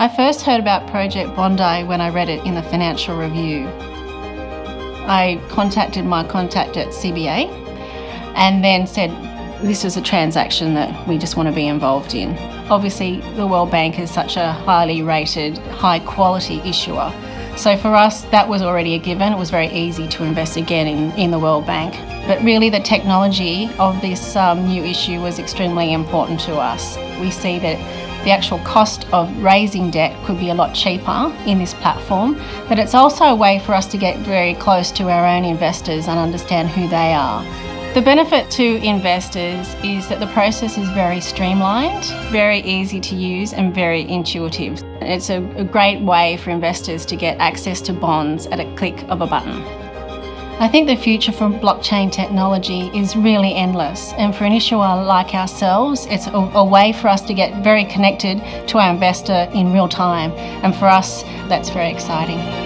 I first heard about Project Bond-i when I read it in the Financial Review. I contacted my contact at CBA and then said, this is a transaction that we just want to be involved in. Obviously, the World Bank is such a highly rated, high quality issuer. So for us, that was already a given. It was very easy to invest again in, in the World Bank. But really, the technology of this um, new issue was extremely important to us. We see that the actual cost of raising debt could be a lot cheaper in this platform, but it's also a way for us to get very close to our own investors and understand who they are. The benefit to investors is that the process is very streamlined, very easy to use and very intuitive. It's a, great way for investors to get access to bonds at a click of a button. I think the future for blockchain technology is really endless, and for an issuer like ourselves, it's a, a, way for us to get very connected to our investor in real time, and for us, that's very exciting.